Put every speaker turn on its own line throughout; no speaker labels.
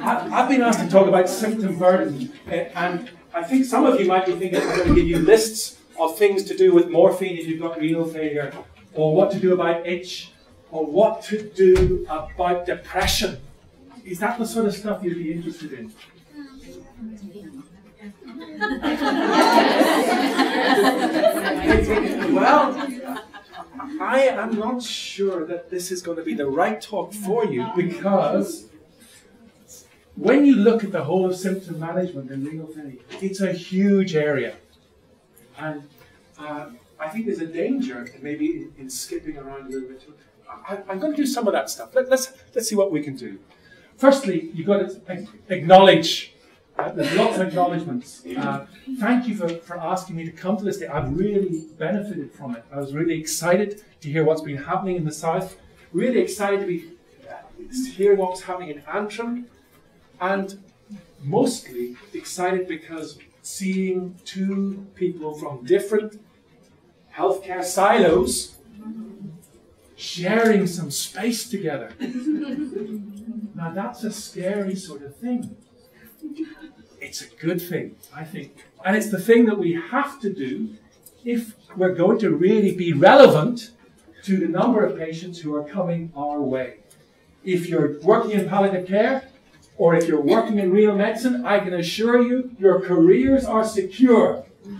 I, have been asked to talk about symptom burden, uh, and I think some of you might be thinking I'm going to give you lists of things to do with morphine if you've got renal failure, or what to do about itch, or what to do about depression. Is that the sort of stuff you'd be interested in? well, I am not sure that this is going to be the right talk for you because when you look at the whole of symptom management in renal failure, it's a huge area. And uh, I think there's a danger maybe in, in, skipping around a little bit. I, am going to do some of that stuff. Let, us let's, let's see what we can do. Firstly, you've got to acknowledge uh, there's lots of acknowledgements. Uh, thank you for, for asking me to come to this day. I've really benefited from it. I was really excited to hear what's been happening in the south. Really excited to be uh, hearing what's happening in Antrim. And mostly excited because seeing two people from different healthcare silos sharing some space together. now that's a scary sort of thing it's a good thing, I think. And it's the thing that we have to do if we're going to really be relevant to the number of patients who are coming our way. If you're working in palliative care, or if you're working in renal medicine, I can assure you your careers are secure.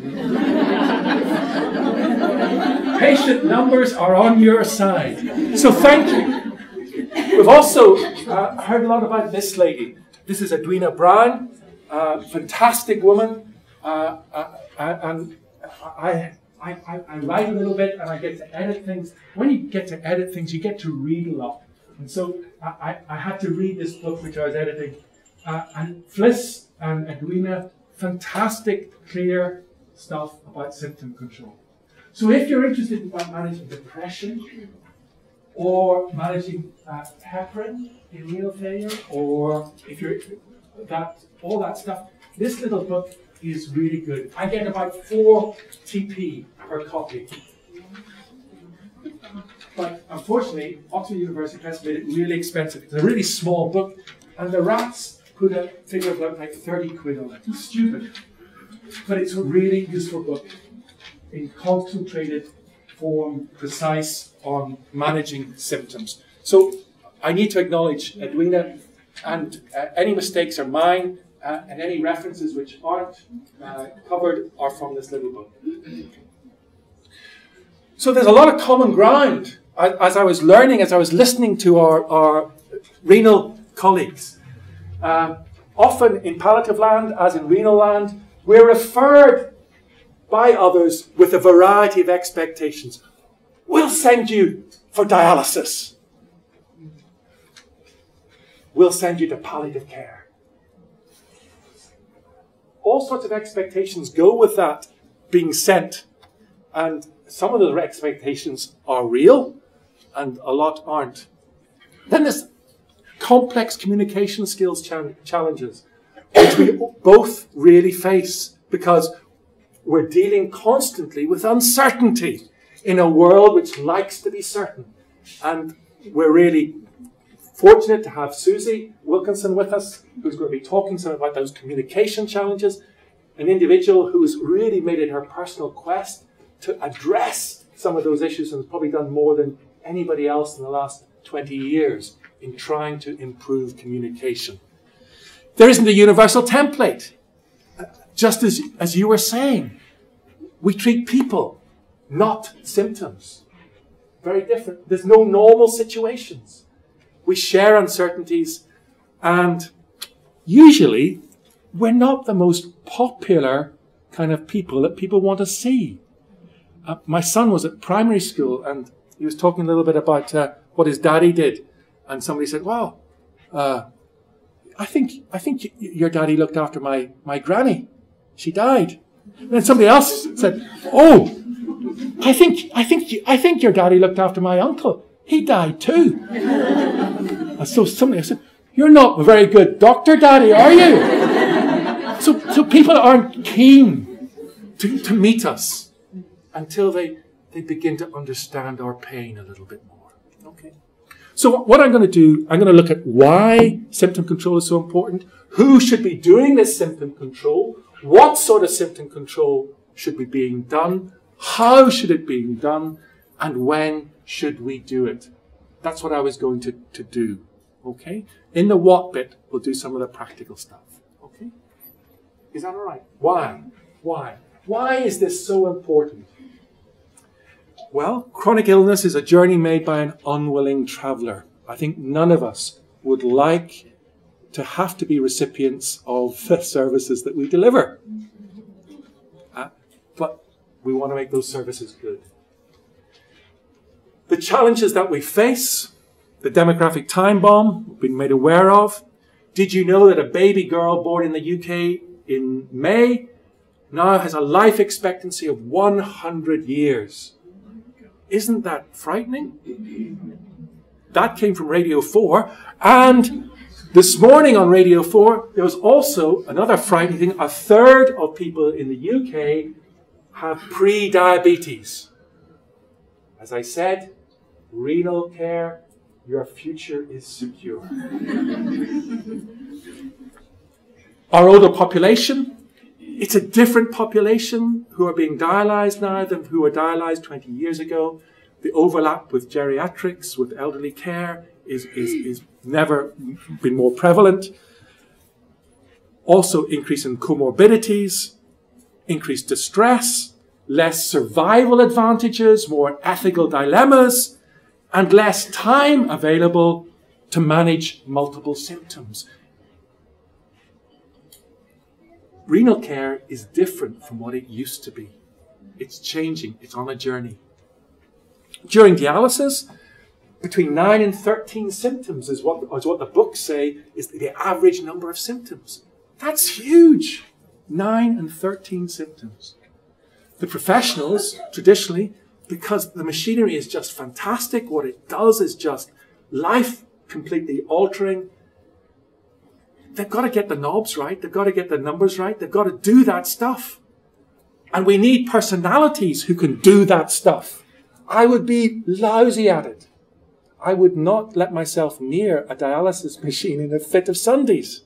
Patient numbers are on your side. So thank you. We've also uh, heard a lot about this lady. This is Edwina Brown uh, fantastic woman, uh, uh, uh, and I, I, I, write a little bit and I get to edit things. When you get to edit things, you get to read a lot. And so I, I had to read this book which I was editing. Uh, and Fliss and Edwina, fantastic, clear stuff about symptom control. So if you're interested in managing depression or managing uh, heparin in renal failure, or if you're that all that stuff. This little book is really good. I get about four TP per copy. But unfortunately, Oxford University Press made it really expensive. It's a really small book, and the rats put a figure of like 30 quid on it. It's stupid. But it's a really useful book in concentrated form, precise on managing symptoms. So I need to acknowledge Edwina, and uh, any mistakes are mine uh, and any references which aren't uh, covered are from this little book. So there's a lot of common ground as I was learning, as I was listening to our, our renal colleagues. Uh, often in palliative land, as in renal land, we're referred by others with a variety of expectations. We'll send you for dialysis. We'll send you to palliative care all sorts of expectations go with that being sent. And some of those expectations are real and a lot aren't. Then there's complex communication skills challenges, which we both really face because we're dealing constantly with uncertainty in a world which likes to be certain. And we're really fortunate to have Susie Wilkinson with us, who's going to be talking some about those communication challenges. An individual who's really made it her personal quest to address some of those issues and has probably done more than anybody else in the last 20 years in trying to improve communication. There isn't a universal template. Just as, as you were saying, we treat people, not symptoms. Very different. There's no normal situations we share uncertainties, and usually we're not the most popular kind of people that people want to see. Uh, my son was at primary school and he was talking a little bit about uh, what his daddy did, and somebody said, "Wow, uh, I think I think your daddy looked after my my granny. She died." And then somebody else said, "Oh, I think I think I think your daddy looked after my uncle. He died too." And so somebody said, You're not a very good doctor, Daddy, are you? so, so people aren't keen to, to meet us until they, they begin to understand our pain a little bit more. Okay. So what I'm going to do, I'm going to look at why symptom control is so important, who should be doing this symptom control, what sort of symptom control should be being done, how should it be done, and when should we do it. That's what I was going to, to do. Okay? In the what bit, we'll do some of the practical stuff. Okay? Is that all right? Why? Why? Why is this so important? Well, chronic illness is a journey made by an unwilling traveller. I think none of us would like to have to be recipients of the services that we deliver. Uh, but we want to make those services good. The challenges that we face, the demographic time bomb we've been made aware of. Did you know that a baby girl born in the UK in May now has a life expectancy of 100 years? Isn't that frightening? That came from Radio 4. And this morning on Radio 4, there was also another frightening thing. A third of people in the UK have pre diabetes. As I said, renal care, your future is secure. Our older population, it's a different population who are being dialyzed now than who were dialyzed 20 years ago. The overlap with geriatrics, with elderly care, is, is, is never been more prevalent. Also, increase in comorbidities, increased distress, less survival advantages, more ethical dilemmas, and less time available to manage multiple symptoms. Renal care is different from what it used to be. It's changing, it's on a journey. During dialysis, between 9 and 13 symptoms is what, is what the books say is the average number of symptoms. That's huge. 9 and 13 symptoms. The professionals, traditionally, because the machinery is just fantastic, what it does is just life completely altering, they've got to get the knobs right. They've got to get the numbers right. They've got to do that stuff. And we need personalities who can do that stuff. I would be lousy at it. I would not let myself near a dialysis machine in a fit of Sundays.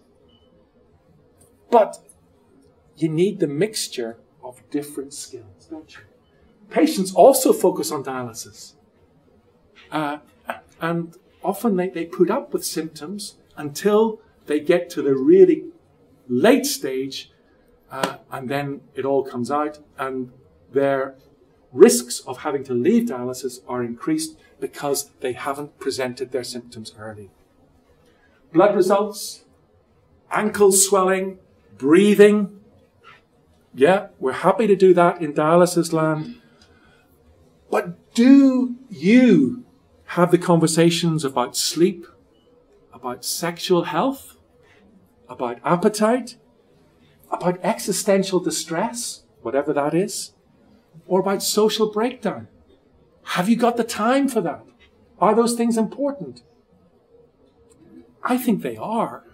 But you need the mixture of different skills, don't you? Patients also focus on dialysis. Uh, and often they, they put up with symptoms until they get to the really late stage, uh, and then it all comes out, and their risks of having to leave dialysis are increased because they haven't presented their symptoms early. Blood results, ankle swelling, breathing. Yeah, we're happy to do that in dialysis land. But do you have the conversations about sleep, about sexual health, about appetite, about existential distress, whatever that is, or about social breakdown. Have you got the time for that? Are those things important? I think they are.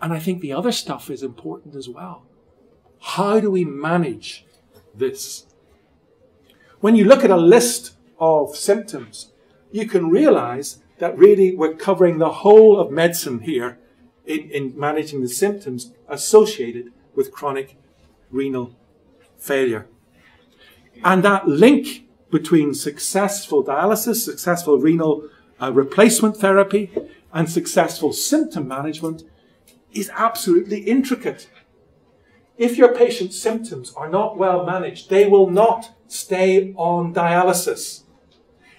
And I think the other stuff is important as well. How do we manage this? When you look at a list of symptoms, you can realize that really we're covering the whole of medicine here in, in managing the symptoms associated with chronic renal failure. And that link between successful dialysis, successful renal uh, replacement therapy, and successful symptom management is absolutely intricate. If your patient's symptoms are not well managed, they will not stay on dialysis.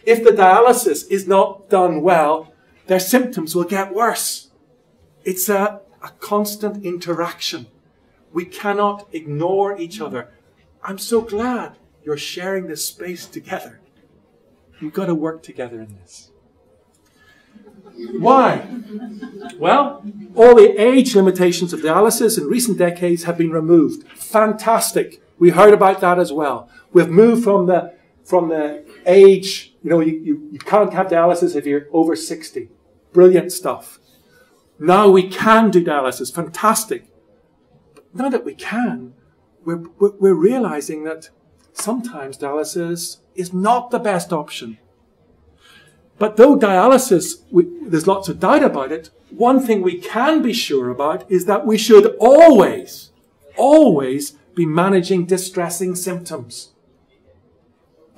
If the dialysis is not done well, their symptoms will get worse. It's a, a constant interaction. We cannot ignore each other. I'm so glad you're sharing this space together. You've got to work together in this. Why? Well, all the age limitations of dialysis in recent decades have been removed. Fantastic. We heard about that as well. We've moved from the from the age, you know, you, you, you can't have dialysis if you're over 60. Brilliant stuff. Now we can do dialysis. Fantastic. But now that we can, we're, we're, we're realizing that sometimes dialysis is not the best option. But though dialysis, we, there's lots of doubt about it, one thing we can be sure about is that we should always, always be managing distressing symptoms.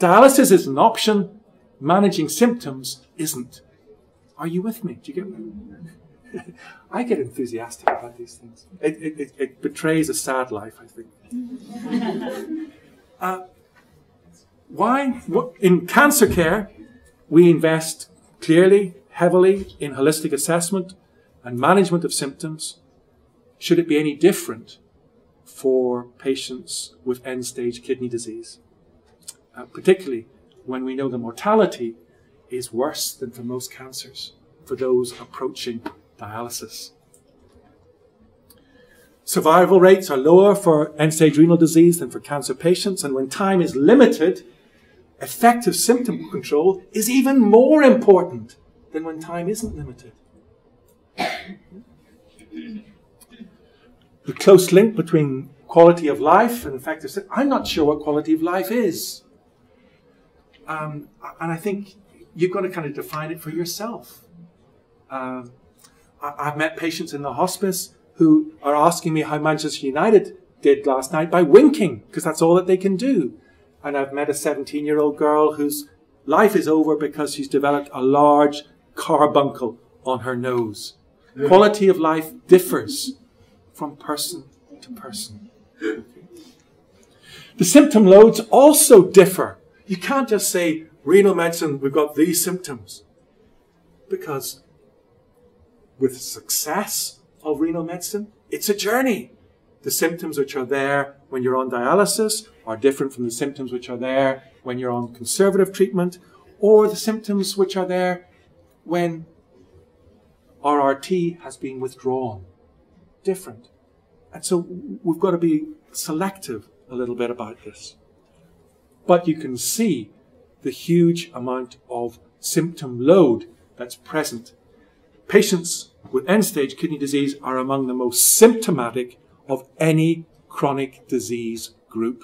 Dialysis is an option, managing symptoms isn't. Are you with me? Do you get me? I get enthusiastic about these things. It, it, it, betrays a sad life, I think. uh, why? In cancer care, we invest clearly, heavily in holistic assessment and management of symptoms. Should it be any different for patients with end stage kidney disease? Uh, particularly when we know the mortality is worse than for most cancers for those approaching dialysis. Survival rates are lower for end stage renal disease than for cancer patients, and when time is limited, effective symptom control is even more important than when time isn't limited. The close link between quality of life and effective I'm not sure what quality of life is. Um, and I think you've got to kind of define it for yourself. Um, I, have met patients in the hospice who are asking me how Manchester United did last night by winking, because that's all that they can do. And I've met a 17 year old girl whose life is over because she's developed a large carbuncle on her nose. Yeah. Quality of life differs from person to person. The symptom loads also differ. You can't just say, renal medicine, we've got these symptoms. Because with success of renal medicine, it's a journey. The symptoms which are there when you're on dialysis are different from the symptoms which are there when you're on conservative treatment, or the symptoms which are there when RRT has been withdrawn. Different. And so we've got to be selective a little bit about this. But you can see the huge amount of symptom load that's present. Patients with end stage kidney disease are among the most symptomatic of any chronic disease group.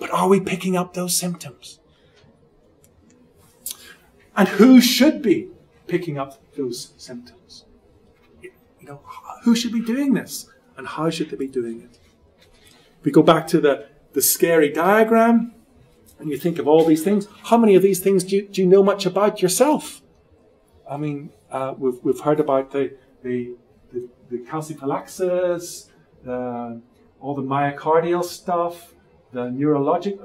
But are we picking up those symptoms? And who should be picking up those symptoms? You know, who should be doing this? And how should they be doing it? We go back to the, the scary diagram, and you think of all these things, how many of these things do you, do you know much about yourself? I mean, uh, we've, we've heard about the, the, the, the calciphylaxis, the, all the myocardial stuff, the neurologic.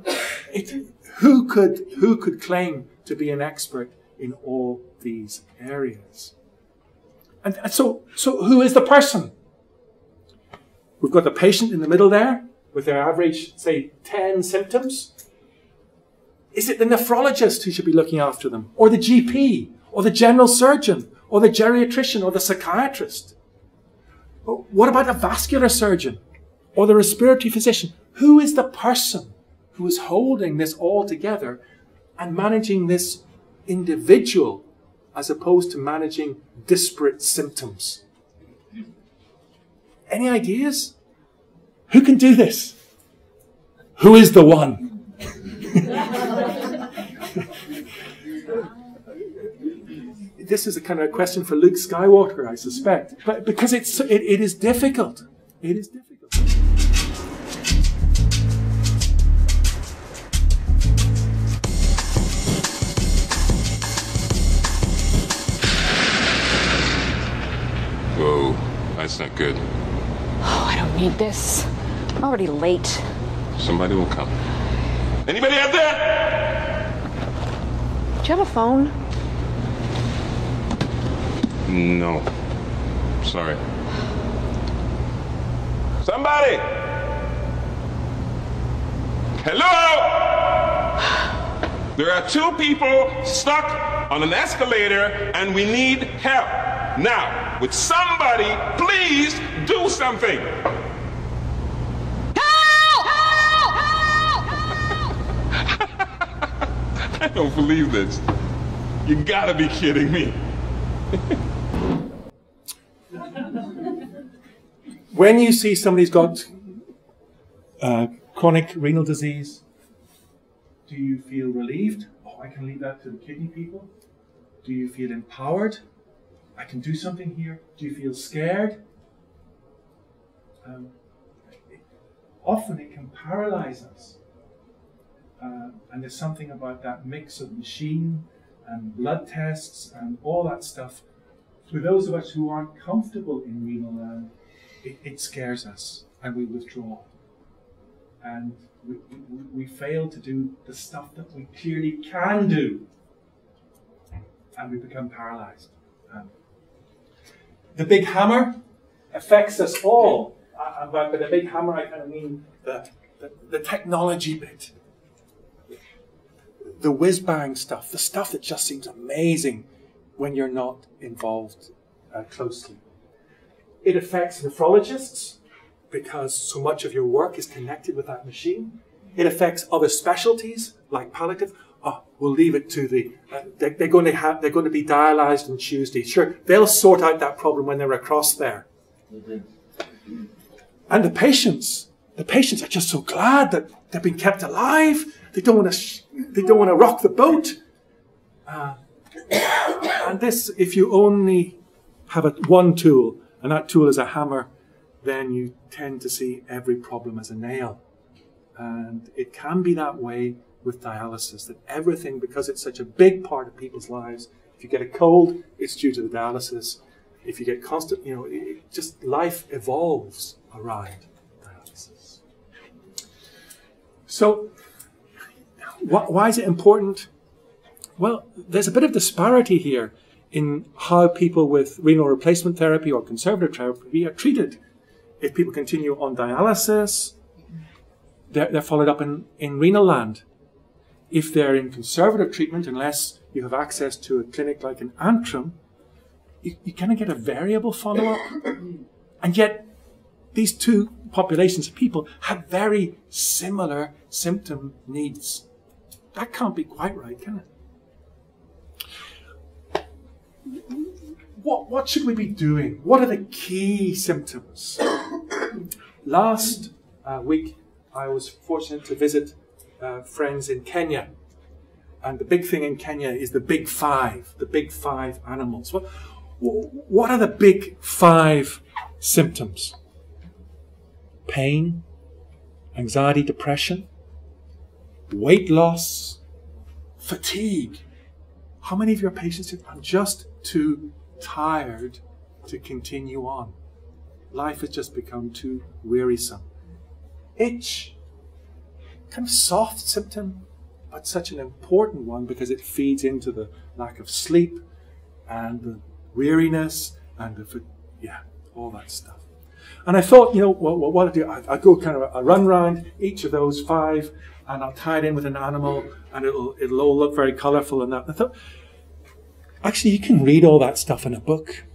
It, who could who could claim to be an expert in all these areas? And, and so so who is the person? We've got the patient in the middle there with their average, say, 10 symptoms. Is it the nephrologist who should be looking after them? Or the GP? Or the general surgeon? or the geriatrician or the psychiatrist? What about a vascular surgeon or the respiratory physician? Who is the person who is holding this all together and managing this individual as opposed to managing disparate symptoms? Any ideas? Who can do this? Who is the one? this is a kind of a question for Luke Skywalker, I suspect. But because it's it, it is difficult. It is difficult.
Whoa, that's not good.
Oh, I don't need this. I'm already late.
Somebody will come. Anybody out there?
Do you have a phone?
No. Sorry. Somebody! Hello! There are two people stuck on an escalator and we need help. Now, would somebody please do something?
Help! Help! Help!
I don't believe this. You gotta be kidding me.
when you see somebody's got uh, chronic renal disease, do you feel relieved? Oh, I can leave that to the kidney people. Do you feel empowered? I can do something here. Do you feel scared? Um, often it can paralyze us. Uh, and there's something about that mix of machine and blood tests and all that stuff. For those of us who aren't comfortable in renal land, it, it scares us and we withdraw. And we, we, we fail to do the stuff that we clearly can do. And we become paralyzed. Um, the big hammer affects us all. Uh, by the big hammer, I kind of mean the, the, the technology bit the whiz bang stuff, the stuff that just seems amazing when you're not involved uh, closely. It affects nephrologists because so much of your work is connected with that machine. It affects other specialties like palliative. Oh, we'll leave it to the. Uh, they're, they're, going to have. They're going to be dialyzed on Tuesday. Sure, they'll sort out that problem when they're across there. Mm-hmm. And the patients, the patients are just so glad that they've been kept alive they don't want to. They don't want to rock the boat. Uh, and this, if you only have a, one tool, and that tool is a hammer, then you tend to see every problem as a nail. And it can be that way with dialysis, that everything, because it's such a big part of people's lives, if you get a cold, it's due to the dialysis. If you get constant, you know, it, just life evolves around dialysis. So why is it important? Well, there's a bit of disparity here in how people with renal replacement therapy or conservative therapy are treated. If people continue on dialysis, they're, they're followed up in, in renal land. If they're in conservative treatment, unless you have access to a clinic like an Antrim, you, you kind of get a variable follow up. and yet, these two populations of people have very similar symptom needs. That can't be quite right, can it? What, what should we be doing? What are the key symptoms? Last uh, week, I was fortunate to visit uh, friends in Kenya. And the big thing in Kenya is the big five, the big five animals. What, what are the big five symptoms? Pain, anxiety, depression, weight loss, fatigue. How many of your patients say, I'm just too tired to continue on? Life has just become too wearisome. Itch, kind of soft symptom, but such an important one because it feeds into the lack of sleep and the weariness and the, yeah, all that stuff. And I thought, you know, what, what, I do, I, I go kind of a run round each of those five and I'll tie it in with an animal, and it'll it'll all look very colourful and that. I thought, actually, you can read all that stuff in a book.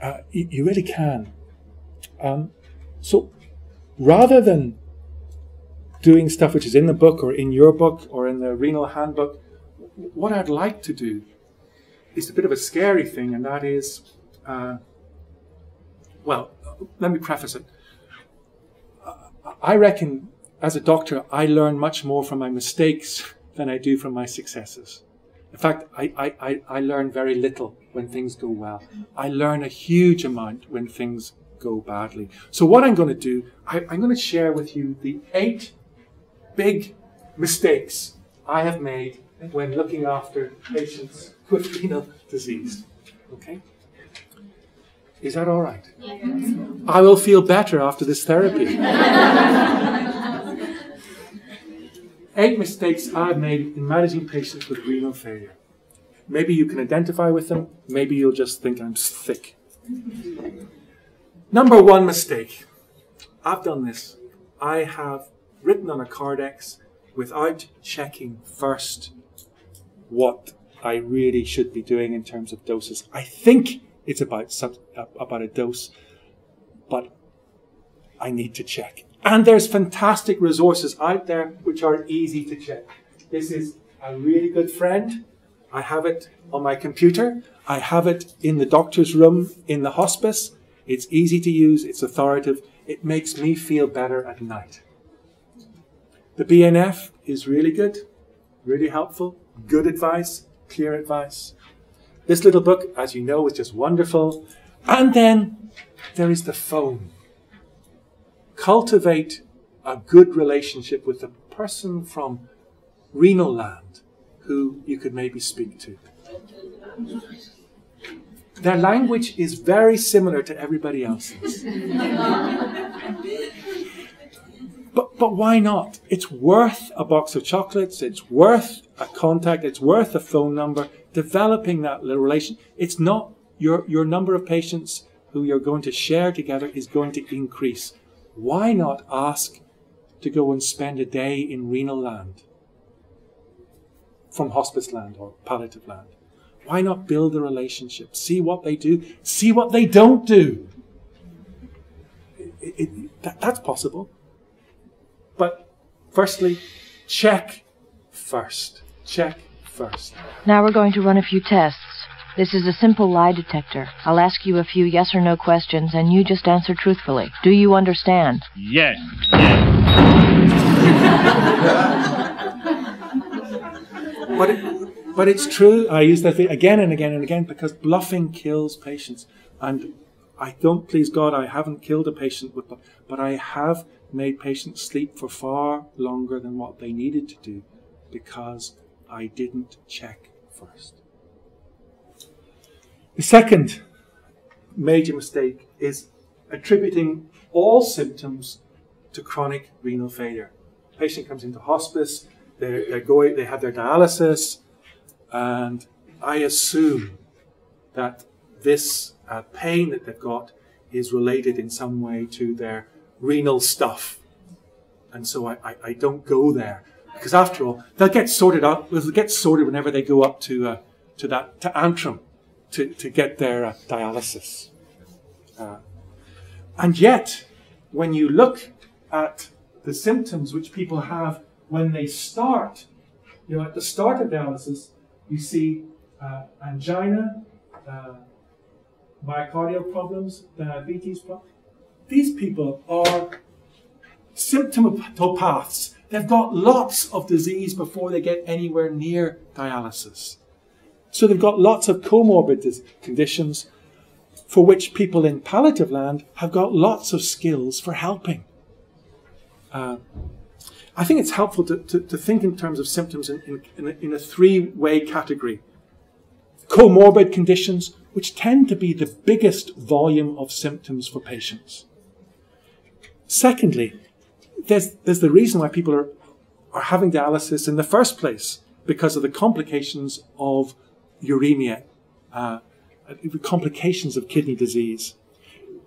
Uh, you, you, really can. Um, so, rather than doing stuff which is in the book or in your book or in the renal handbook, what I'd like to do is a bit of a scary thing, and that is, uh, well, let me preface it. I reckon as a doctor, I learn much more from my mistakes than I do from my successes. In fact, I, I, I learn very little when things go well. I learn a huge amount when things go badly. So, what I'm going to do, I, I'm going to share with you the eight big mistakes I have made when looking after patients with renal disease. Okay? Is that all right? I will feel better after this therapy. eight mistakes I've made in managing patients with renal failure. Maybe you can identify with them, maybe you'll just think I'm thick. Number one mistake. I've done this. I have written on a Cardex without checking first what I really should be doing in terms of doses. I think it's about uh, about a dose, but I need to check. And there's fantastic resources out there which are easy to check. This is a really good friend. I have it on my computer. I have it in the doctor's room in the hospice. It's easy to use, it's authoritative. It makes me feel better at night. The BNF is really good, really helpful. good advice, clear advice. This little book, as you know, is just wonderful. And then there is the phone. Cultivate a good relationship with the person from renal land who you could maybe speak to. Their language is very similar to everybody else's. but, but why not? It's worth a box of chocolates, it's worth a contact, it's worth a phone number, developing that little relation. It's not your, your number of patients who you're going to share together is going to increase. Why not ask to go and spend a day in renal land from hospice land or palliative land? Why not build a relationship? See what they do, see what they don't do. It, it, that, that's possible. But firstly, check first. Check first.
Now we're going to run a few tests. This is a simple lie detector. I'll ask you a few yes or no questions, and you just answer truthfully. Do you understand?
Yes.
but, it, but it's true. I use that again and again and again because bluffing kills patients. And I don't, please God, I haven't killed a patient with, that, but I have made patients sleep for far longer than what they needed to do because I didn't check first. The second major mistake is attributing all symptoms to chronic renal failure. patient comes into hospice, they're, they're going, they have their dialysis, and I assume that this uh, pain that they've got is related in some way to their renal stuff. And so I, I, I don't go there. Because after all, they'll get sorted out, they'll get sorted whenever they go up to, uh, to that, to Antrim to, to get their uh, dialysis. Uh, and yet, when you look at the symptoms which people have when they start, you know, at the start of dialysis, you see uh, angina, uh, myocardial problems, diabetes problems. These people are symptomopaths. They've got lots of disease before they get anywhere near dialysis. So they've got lots of comorbid conditions for which people in palliative land have got lots of skills for helping. Uh, I think it's helpful to, to, to, think in terms of symptoms in, in, in a, in a three way category. Comorbid conditions, which tend to be the biggest volume of symptoms for patients. Secondly, there's, there's the reason why people are, are having dialysis in the first place because of the complications of uremia, uh, complications of kidney disease.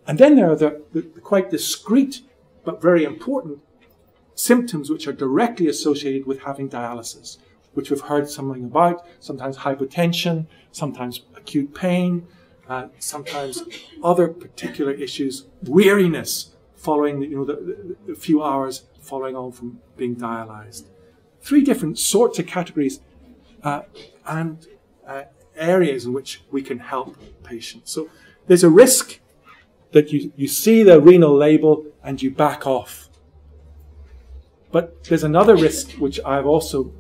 And then there are the, the, the quite discreet but very important symptoms which are directly associated with having dialysis, which we've heard something about, sometimes hypotension, sometimes acute pain, uh, sometimes other particular issues, weariness following you know, the, the, few hours following on from being dialyzed. Three different sorts of categories. Uh, and uh, areas in which we can help patients. So there's a risk that you, you see the renal label and you back off. But there's another risk which I've also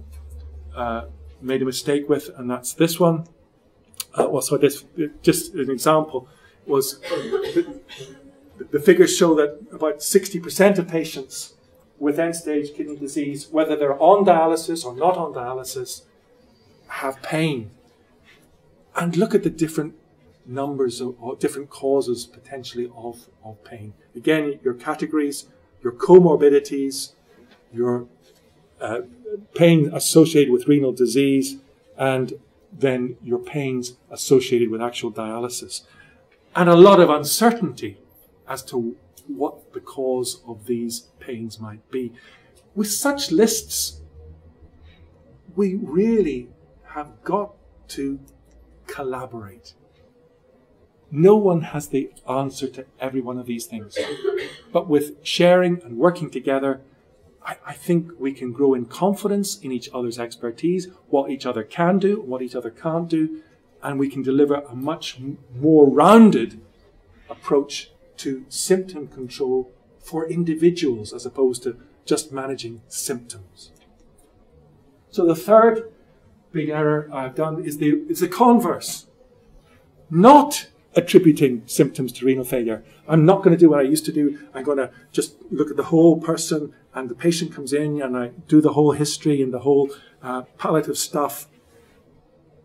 uh, made a mistake with, and that's this one. Uh, well, so this, just an example, was the, figures show that about 60% of patients with end stage kidney disease, whether they're on dialysis or not on dialysis, have pain and look at the different numbers of, or different causes potentially of, of pain. Again, your categories, your comorbidities, your uh, pain associated with renal disease, and then your pains associated with actual dialysis. And a lot of uncertainty as to what the cause of these pains might be. With such lists, we really have got to collaborate. No one has the answer to every one of these things. But with sharing and working together, I, I, think we can grow in confidence in each other's expertise, what each other can do, what each other can't do, and we can deliver a much more rounded approach to symptom control for individuals as opposed to just managing symptoms. So the third big error I've done is the, is the converse. Not attributing symptoms to renal failure. I'm not going to do what I used to do. I'm going to just look at the whole person and the patient comes in and I do the whole history and the whole uh, of stuff.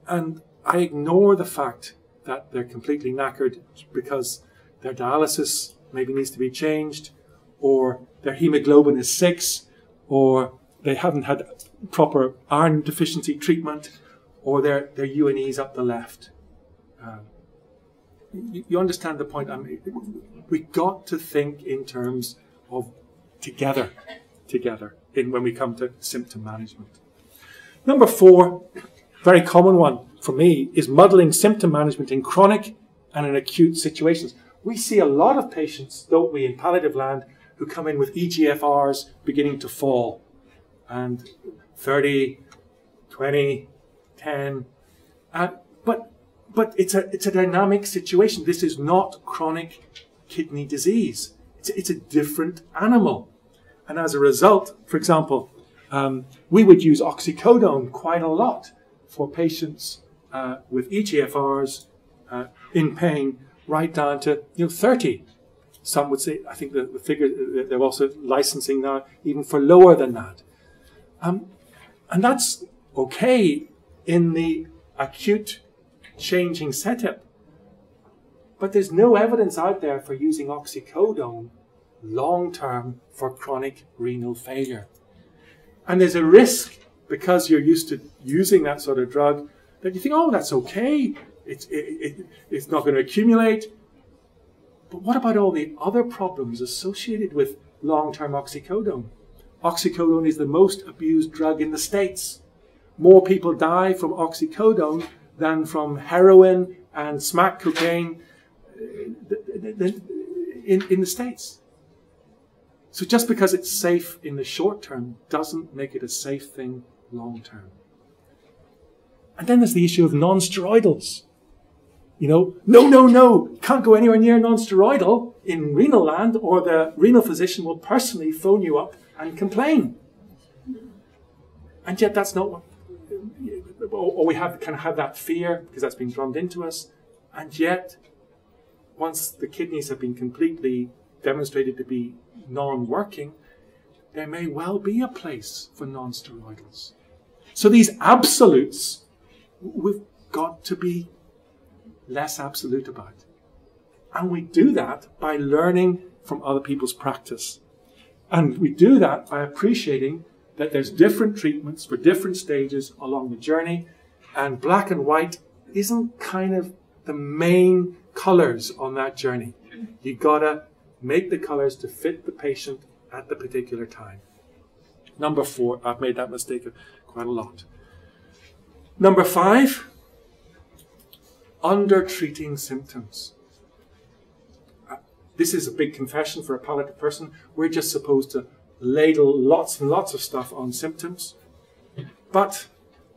And I ignore the fact that they're completely knackered because their dialysis maybe needs to be changed or their hemoglobin is six or they haven't had proper iron deficiency treatment or their, their U&E's up the left. Um, you, you, understand the point? I mean, we got to think in terms of together, together, in when we come to symptom management. Number four, very common one for me, is muddling symptom management in chronic and in acute situations. We see a lot of patients, don't we, in palliative land who come in with EGFRs beginning to fall and 30, 20, 10. Uh, but but it's a, it's a dynamic situation. This is not chronic kidney disease. It's, it's a different animal. And as a result, for example, um, we would use oxycodone quite a lot for patients uh, with EGFRs uh, in pain right down to you know 30. Some would say, I think the, the figure, they're also licensing now even for lower than that. Um, and that's okay in the acute changing setup. But there's no evidence out there for using oxycodone long term for chronic renal failure. And there's a risk because you're used to using that sort of drug that you think, oh, that's okay. It's, it, it, it's not going to accumulate. But what about all the other problems associated with long term oxycodone? Oxycodone is the most abused drug in the States. More people die from oxycodone than from heroin and smack cocaine uh, in, in the States. So just because it's safe in the short term doesn't make it a safe thing long term. And then there's the issue of non-steroidals. You know, no, no, no, can't go anywhere near non-steroidal in renal land or the renal physician will personally phone you up and complain. And yet that's not what, or we have kind of have that fear because that's been drummed into us. And yet, once the kidneys have been completely demonstrated to be non-working, there may well be a place for non-steroidals. So these absolutes, we've got to be less absolute about. And we do that by learning from other people's practice. And we do that by appreciating that there's different treatments for different stages along the journey, and black and white isn't kind of the main colors on that journey. You gotta make the colors to fit the patient at the particular time. Number four, I've made that mistake quite a lot. Number five, under treating symptoms. Uh, this is a big confession for a palliative person. We're just supposed to ladle lots and lots of stuff on symptoms. But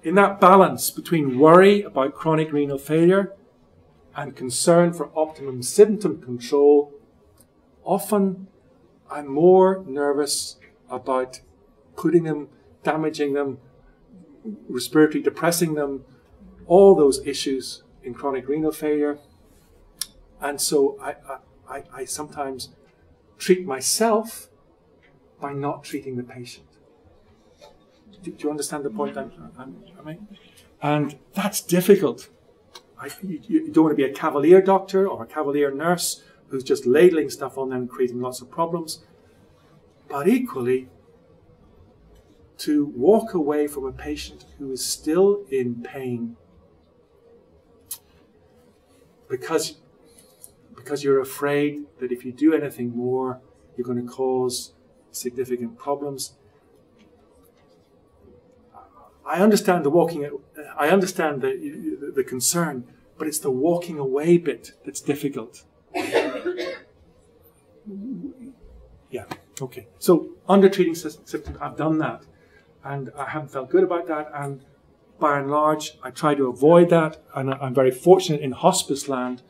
in that balance between worry about chronic renal failure and concern for optimum symptom control, often I'm more nervous about putting them, damaging them, respiratory depressing them, all those issues in chronic renal failure. And so I, I I, sometimes treat myself by not treating the patient. Do, do you understand the point I'm, I'm, I mean? And that's difficult. I, you, you, don't want to be a cavalier doctor or a cavalier nurse who's just ladling stuff on them creating lots of problems. But equally, to walk away from a patient who is still in pain because because you're afraid that if you do anything more, you're going to cause significant problems. I understand the walking, uh, I understand the, the concern, but it's the walking away bit that's difficult. Yeah, okay. So, under treating symptoms, I've done that, and I haven't felt good about that, and by and large, I try to avoid that, and I'm very fortunate in hospice land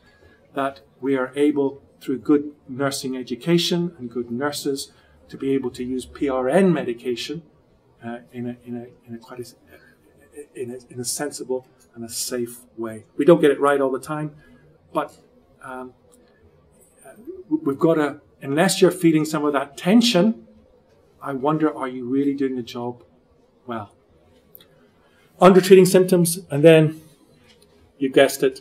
that we are able, through good nursing education and good nurses, to be able to use PRN medication uh, in, a, in, a, in a quite a, in a, in a sensible and a safe way. We don't get it right all the time, but um, we've got to, unless you're feeling some of that tension, I wonder, are you really doing the job well? Under treating symptoms, and then, you guessed it,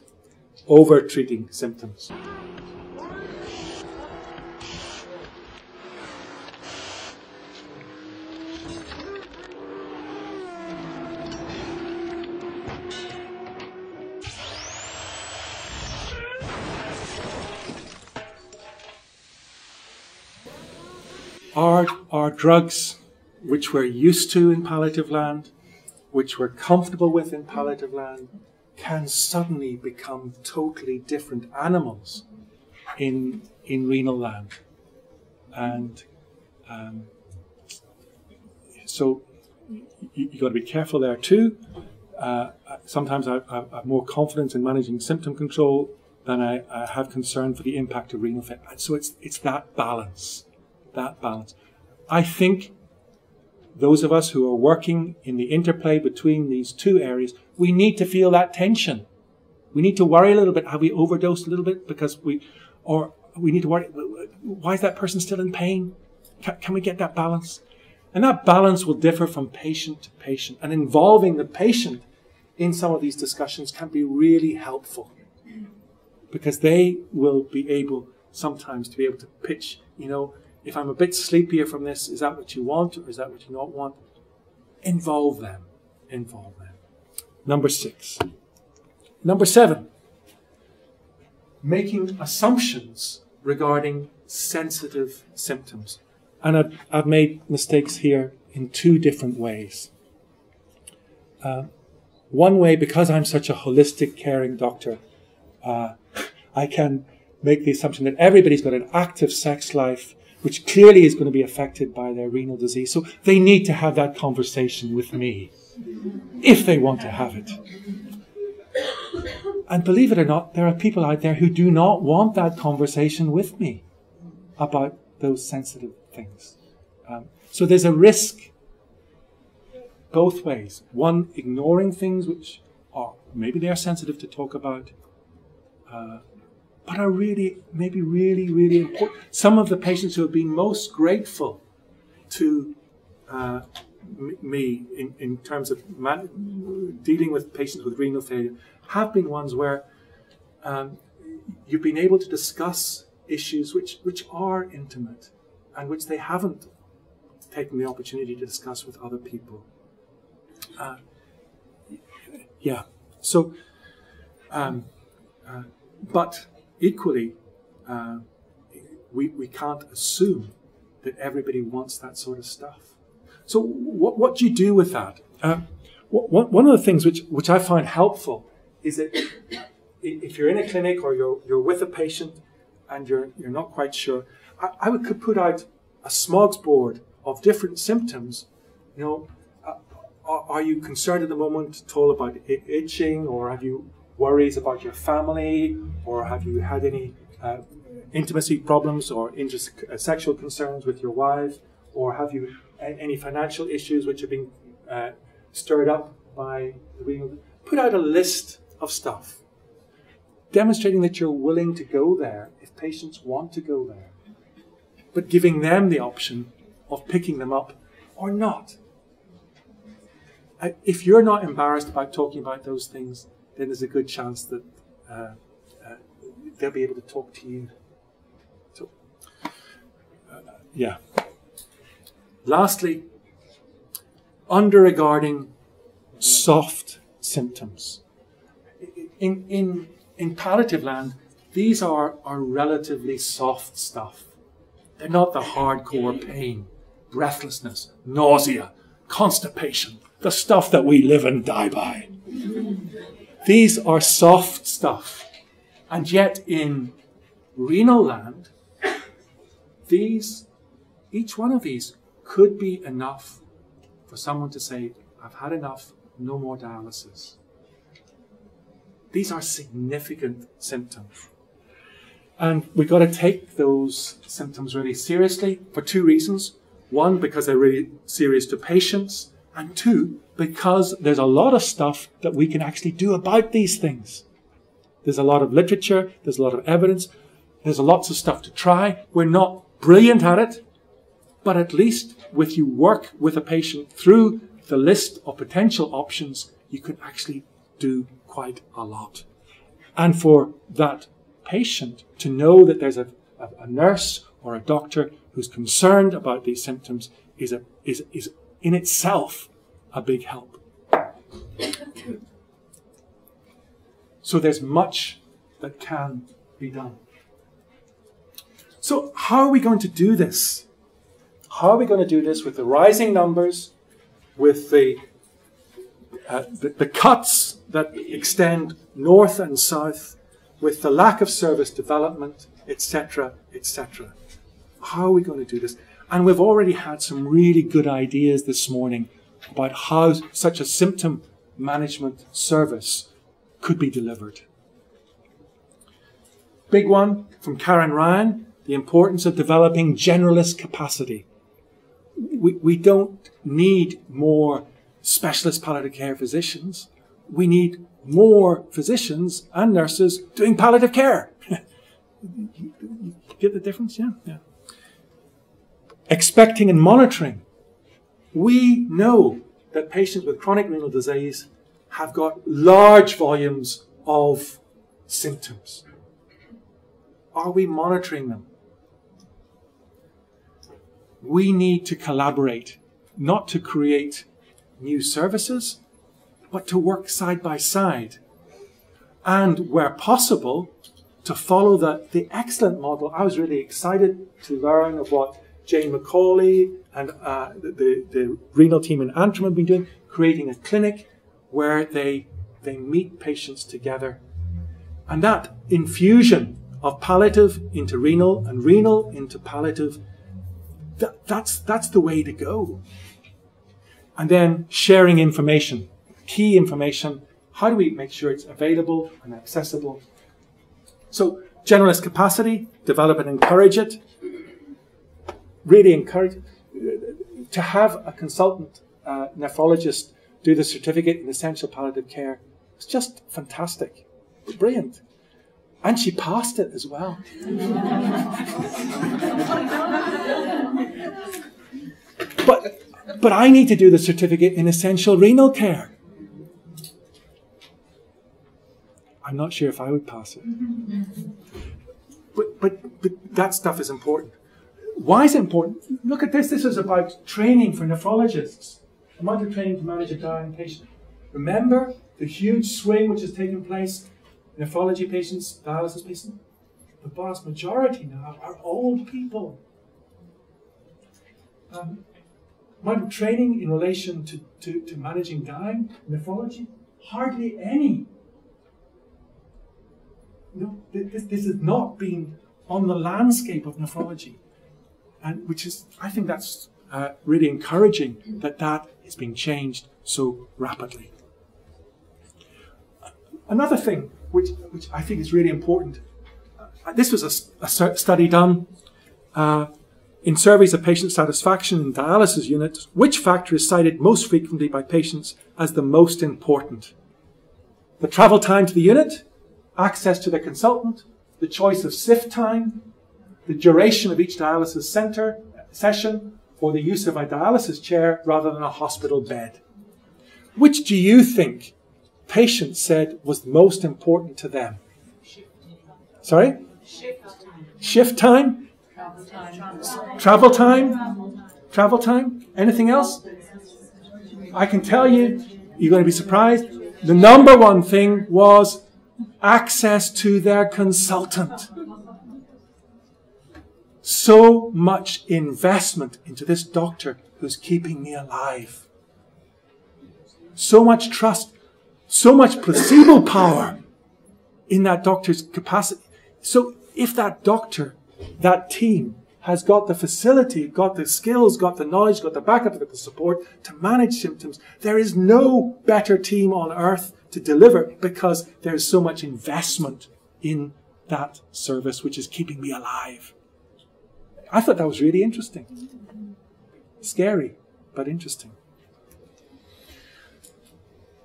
over treating symptoms. Are, are drugs which we're used to in palliative land, which we're comfortable with in palliative land, can suddenly become totally different animals in, in renal land. And um, so you, have got to be careful there too. Uh, sometimes I, I, have more confidence in managing symptom control than I, I have concern for the impact of renal failure. So it's, it's that balance that balance. I think those of us who are working in the interplay between these two areas, we need to feel that tension. We need to worry a little bit. Have we overdosed a little bit because we, or we need to worry, why is that person still in pain? Can, can we get that balance? And that balance will differ from patient to patient. And involving the patient in some of these discussions can be really helpful because they will be able sometimes to be able to pitch, you know, if I'm a bit sleepier from this, is that what you want or is that what you not want? Involve them. Involve them. Number six. Number seven. Making assumptions regarding sensitive symptoms. And I've, I've made mistakes here in two different ways. Uh, one way, because I'm such a holistic, caring doctor, uh, I can make the assumption that everybody's got an active sex life which clearly is going to be affected by their renal disease. So they need to have that conversation with me if they want to have it. And believe it or not, there are people out there who do not want that conversation with me about those sensitive things. Um, so there's a risk both ways. One, ignoring things which are maybe they are sensitive to talk about, uh, but are really, maybe really, really important. Some of the patients who have been most grateful to uh, me in, in terms of dealing with patients with renal failure have been ones where um, you've been able to discuss issues which, which are intimate and which they haven't taken the opportunity to discuss with other people. Uh, yeah, so, um, uh, but equally, uh, we, we can't assume that everybody wants that sort of stuff. So, what, what do you do with that? Uh, what, one of the things which, which I find helpful is that if you're in a clinic or you're, you're with a patient and you're, you're not quite sure, I, I would could put out a smogs board of different symptoms. You know, uh, are, are, you concerned at the moment at all about itching, or have you worries about your family, or have you had any uh, intimacy problems or uh, sexual concerns with your wife, or have you any financial issues which have been uh, stirred up by the renal? Put out a list of stuff, demonstrating that you're willing to go there if patients want to go there, but giving them the option of picking them up or not. If you're not embarrassed about talking about those things, then there's a good chance that uh, uh, they'll be able to talk to you. So, uh, yeah. Lastly, under regarding soft symptoms. In, in, in palliative land, these are, are relatively soft stuff. They're not the hardcore pain, breathlessness, nausea, constipation, the stuff that we live and die by. These are soft stuff. And yet in renal land, these, each one of these could be enough for someone to say, I've had enough, no more dialysis. These are significant symptoms. And we've got to take those symptoms really seriously for two reasons. One, because they're really serious to patients, And two, because there's a lot of stuff that we can actually do about these things. There's a lot of literature, there's a lot of evidence, there's lots of stuff to try. We're not brilliant at it, but at least with you work with a patient through the list of potential options, you can actually do quite a lot. And for that patient to know that there's a, a, a nurse or a doctor who's concerned about these symptoms is, a, is, is in itself a big help. So there's much that can be done. So, how are we going to do this? How are we going to do this with the rising numbers, with the, uh, the, the cuts that extend north and south, with the lack of service development, etc., etc.? How are we going to do this? And we've already had some really good ideas this morning about how such a symptom management service could be delivered. Big one from Karen Ryan the importance of developing generalist capacity. We, we don't need more specialist palliative care physicians. We need more physicians and nurses doing palliative care. get the difference? Yeah, yeah expecting and monitoring. We know that patients with chronic renal disease have got large volumes of symptoms. Are we monitoring them? We need to collaborate, not to create new services, but to work side by side. And where possible, to follow the, the excellent model. I was really excited to learn of what Jane Macaulay and uh, the, the renal team in Antrim have been doing, creating a clinic where they, they meet patients together. And that infusion of palliative into renal and renal into palliative, that, that's, that's the way to go. And then sharing information, key information. How do we make sure it's available and accessible? So, generalist capacity, develop and encourage it really encourage to have a consultant uh, nephrologist do the certificate in essential palliative care. It's just fantastic, brilliant. And she passed it as well. but, but I need to do the certificate in essential renal care. I'm not sure if I would pass it. But, but, but that stuff is important. Why is it important? Look at this. This is about training for nephrologists. Amount of training to manage a dying patient. Remember the huge swing which has taken place nephrology patients, dialysis patients? The vast majority now are old people. Um, amount training in relation to, to, to managing dying nephrology? Hardly any. No, this, this has not been on the landscape of nephrology and which is, I think that's uh, really encouraging that that is being changed so rapidly. Another thing which, which I think is really important, uh, this was a, a study done uh, in surveys of patient satisfaction in dialysis units, which factor is cited most frequently by patients as the most important? The travel time to the unit, access to the consultant, the choice of SIFT time, the duration of each dialysis center uh, session, or the use of a dialysis chair rather than a hospital bed. Which do you think patients said was most important to them? Sorry? Shift time. Travel time? Travel time? Anything else? I can tell you, you're going to be surprised. The number one thing was access to their consultant so much investment into this doctor who's keeping me alive. So much trust, so much placebo power in that doctor's capacity. So if that doctor, that team, has got the facility, got the skills, got the knowledge, got the backup, got the support to manage symptoms, there is no better team on earth to deliver because there's so much investment in that service which is keeping me alive. I thought that was really interesting. Scary, but interesting.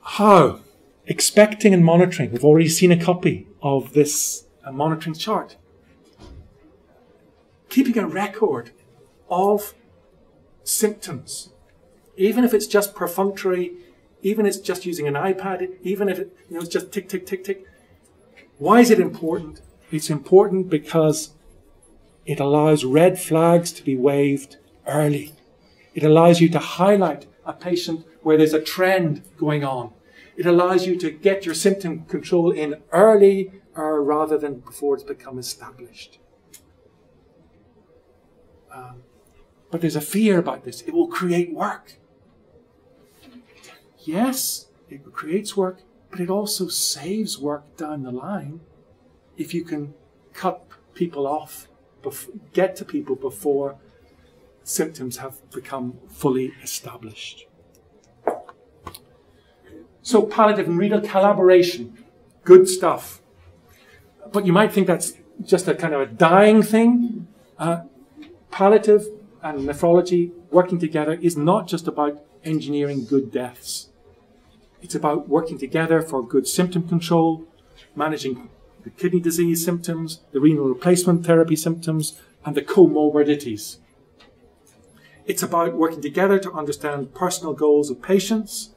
How? Expecting and monitoring. We've already seen a copy of this uh, monitoring chart. Keeping a record of symptoms, even if it's just perfunctory, even if it's just using an iPad, even if it, you know, it's just tick, tick, tick, tick. Why is it important? It's important because it allows red flags to be waved early. It allows you to highlight a patient where there's a trend going on. It allows you to get your symptom control in early or rather than before it's become established. Um, but there's a fear about this. It will create work. Yes, it creates work, but it also saves work down the line if you can cut people off, get to people before symptoms have become fully established. So, palliative and renal collaboration, good stuff. But you might think that's just a kind of a dying thing. Uh, palliative and nephrology working together is not just about engineering good deaths. It's about working together for good symptom control, managing the kidney disease symptoms, the renal replacement therapy symptoms, and the comorbidities. It's about working together to understand personal goals of patients.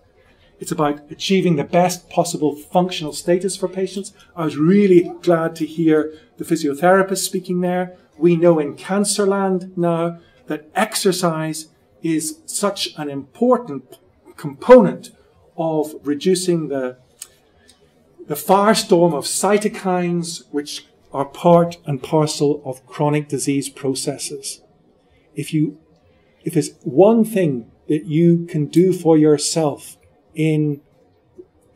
It's about achieving the best possible functional status for patients. I was really glad to hear the physiotherapist speaking there. We know in Cancerland now that exercise is such an important component of reducing the, the firestorm of cytokines which are part and parcel of chronic disease processes. If you, if there's one thing that you can do for yourself in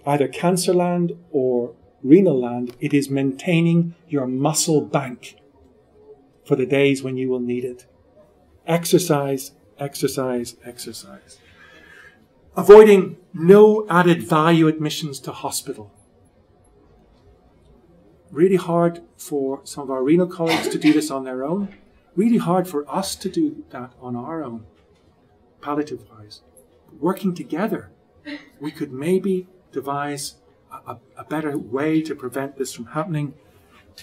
either cancer land or renal land, it is maintaining your muscle bank for the days when you will need it. Exercise, exercise, exercise. Avoiding no added value admissions to hospital. Really hard for some of our renal colleagues to do this on their own. Really hard for us to do that on our own, palliative wise. Working together, we could maybe devise a, a better way to prevent this from happening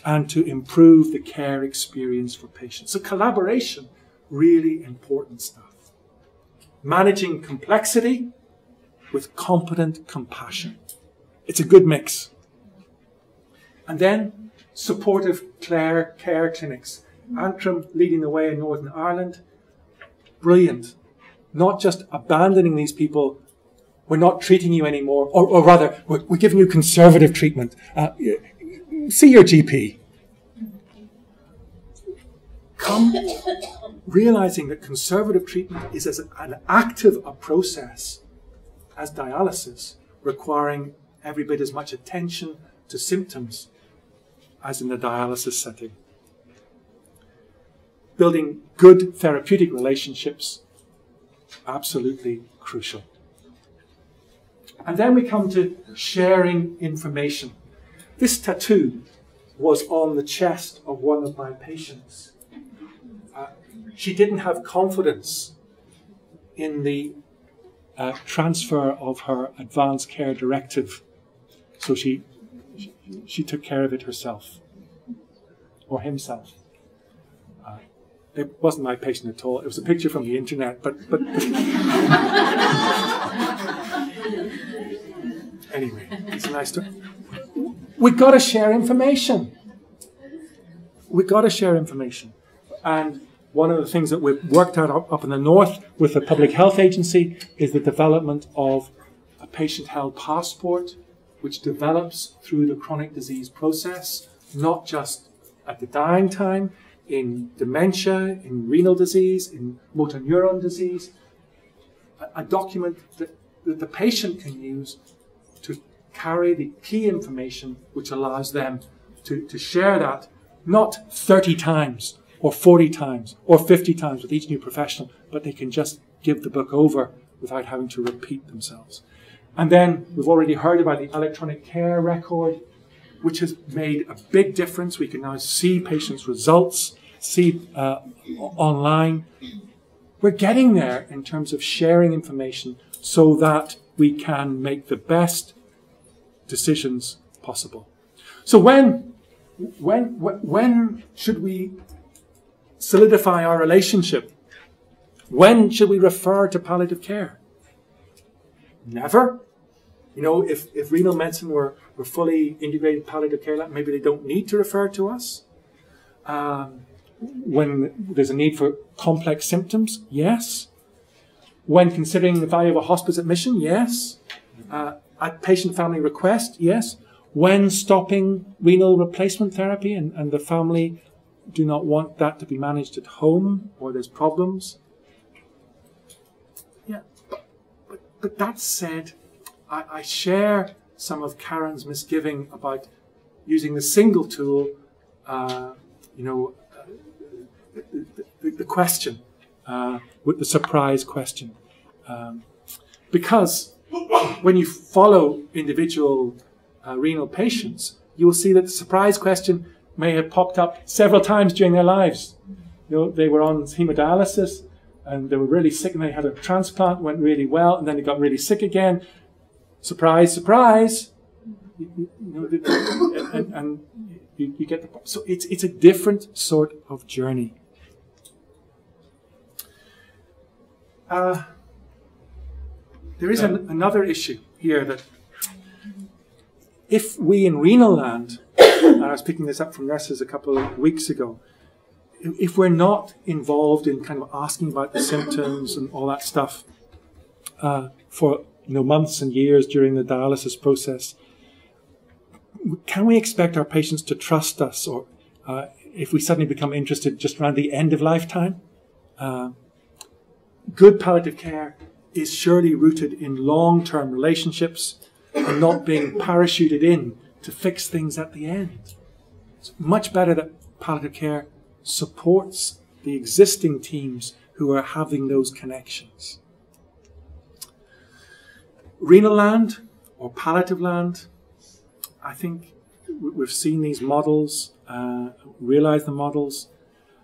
and to improve the care experience for patients. So, collaboration, really important stuff. Managing complexity with competent compassion. It's a good mix. And then supportive care, care clinics. Antrim leading the way in Northern Ireland. Brilliant. Not just abandoning these people. We're not treating you anymore, or, or rather, we're, we're, giving you conservative treatment. Uh, see your GP. Come realizing that conservative treatment is as an active a process as dialysis, requiring every bit as much attention to symptoms as in the dialysis setting. Building good therapeutic relationships, absolutely crucial. And then we come to sharing information. This tattoo was on the chest of one of my patients. Uh, she didn't have confidence in the uh, transfer of her advanced care directive. So she, she, took care of it herself or himself. Uh, it wasn't my patient at all. It was a picture from the internet, but but anyway, it's a nice story. We've got to share information. We've got to share information, and one of the things that we've worked out up, up in the north with the Public Health Agency is the development of a patient held passport, which develops through the chronic disease process, not just at the dying time, in dementia, in renal disease, in motor neuron disease, a, a document that, that the patient can use to carry the key information which allows them to, to share that not 30 times or 40 times or 50 times with each new professional, but they can just give the book over without having to repeat themselves. And then we've already heard about the electronic care record, which has made a big difference. We can now see patients' results, see uh, online. We're getting there in terms of sharing information so that we can make the best decisions possible. So when, when, when should we solidify our relationship? When should we refer to palliative care? Never. You know, if, if renal medicine were, were fully integrated palliative care, maybe they don't need to refer to us. Um, when there's a need for complex symptoms, yes. When considering the value of a hospice admission, yes. Uh, at patient family request, yes. When stopping renal replacement therapy and, and the family do not want that to be managed at home or there's problems. Yeah, but, but, but that said, I, I share some of Karen's misgiving about using the single tool, uh, you know, uh, the, the, question, uh, with the surprise question. Um, because when you follow individual uh, renal patients, you will see that the surprise question may have popped up several times during their lives. You know, they were on hemodialysis and they were really sick and they had a transplant, went really well, and then they got really sick again. Surprise, surprise. You, you know, and, and you, you, get the point. so it's it's a different sort of journey. Uh, there is an, another issue here that if we in renal land, and I was picking this up from nurses a couple of weeks ago, if we're not involved in kind of asking about the symptoms and all that stuff uh, for you know months and years during the dialysis process, can we expect our patients to trust us, or uh, if we suddenly become interested just around the end of lifetime? Uh, good palliative care is surely rooted in long-term relationships and not being parachuted in to fix things at the end. It's much better that palliative care supports the existing teams who are having those connections. Renal land or palliative land, I think we've seen these models, uh, realize the models,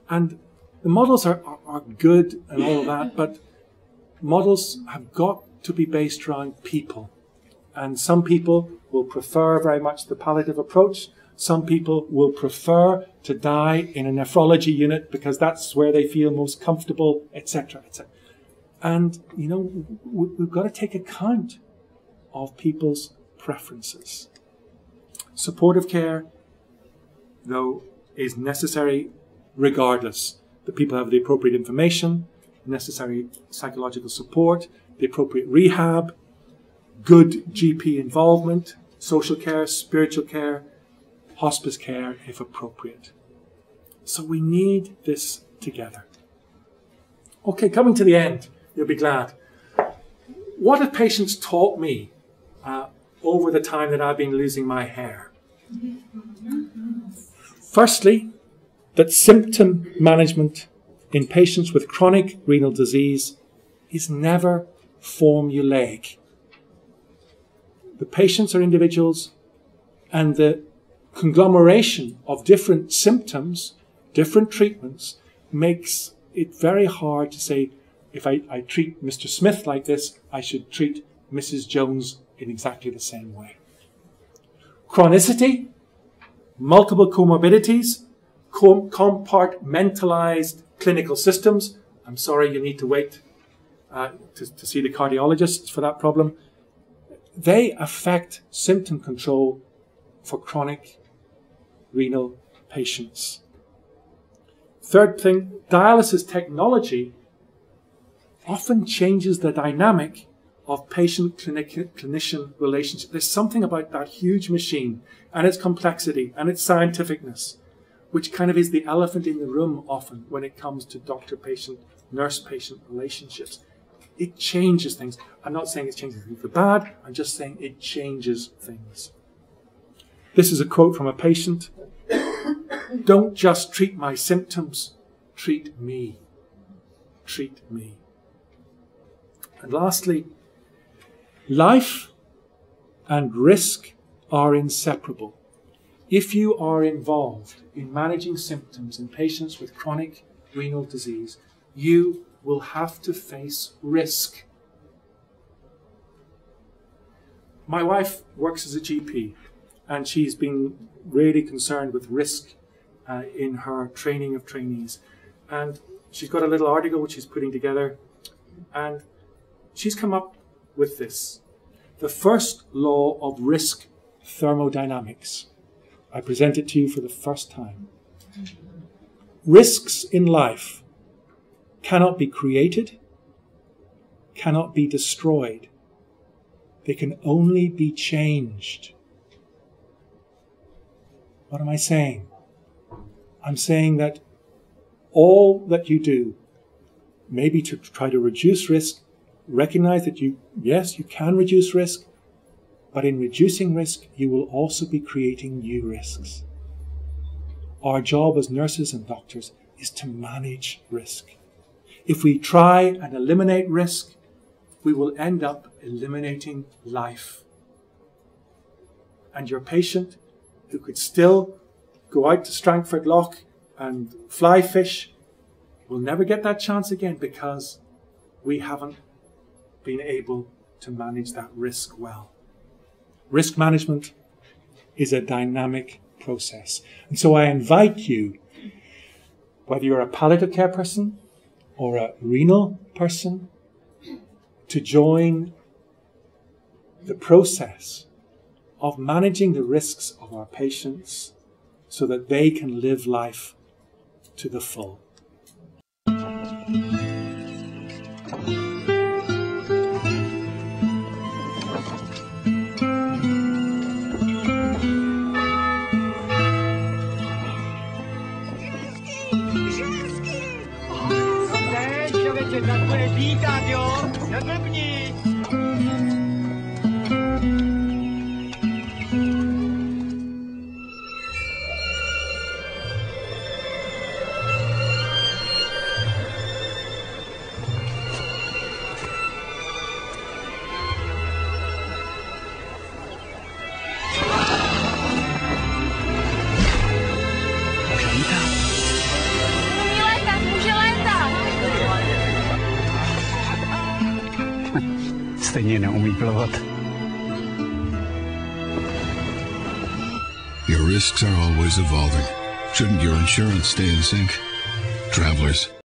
and the models are, are, are good and all of that, but models have got to be based around people. And some people will prefer very much the palliative approach. Some people will prefer to die in a nephrology unit because that's where they feel most comfortable, etc., etc. And, you know, we've got to take account of people's preferences. Supportive care, though, is necessary regardless. that people have the appropriate information, necessary psychological support, the appropriate rehab, good GP involvement, social care, spiritual care, hospice care if appropriate. So we need this together. Okay, coming to the end, you'll be glad. What have patients taught me uh, over the time that I've been losing my hair? Firstly, that symptom management in patients with chronic renal disease is never formulaic. The patients are individuals, and the conglomeration of different symptoms, different treatments, makes it very hard to say if I, I treat Mr. Smith like this, I should treat Mrs. Jones in exactly the same way. Chronicity, multiple comorbidities, compartmentalized clinical systems. I'm sorry, you need to wait uh, to, to see the cardiologists for that problem. They affect symptom control for chronic renal patients. Third thing, dialysis technology often changes the dynamic of patient clinician relationship. There's something about that huge machine and its complexity and its scientificness which kind of is the elephant in the room often when it comes to doctor patient, nurse patient relationships. It changes things. I'm not saying it changes things for bad, I'm just saying it changes things. This is a quote from a patient Don't just treat my symptoms, treat me. Treat me. And lastly, life and risk are inseparable. If you are involved in managing symptoms in patients with chronic renal disease, you will have to face risk. my wife works as a GP, and she's been really concerned with risk uh, in her training of trainees. And she's got a little article which she's putting together, and she's come up with this the first law of risk thermodynamics. I present it to you for the first time. Risks in life cannot be created, cannot be destroyed. They can only be changed. What am I saying? I'm saying that all that you do, maybe to try to reduce risk, recognize that you, yes, you can reduce risk, but in reducing risk, you will also be creating new risks. Our job as nurses and doctors is to manage risk. If we try and eliminate risk, we will end up eliminating life. And your patient, who could still go out to Strangford Lough and fly fish, will never get that chance again because we haven't been able to manage that risk well. Risk management is a dynamic process. And so I invite you, whether you're a palliative care person or a renal person, to join the process of managing the risks of our patients so that they can live life to the full.
Witam ją na Stejně neumí.
Your risks are always evolving. Shouldn't your insurance stay in sync? Travelers,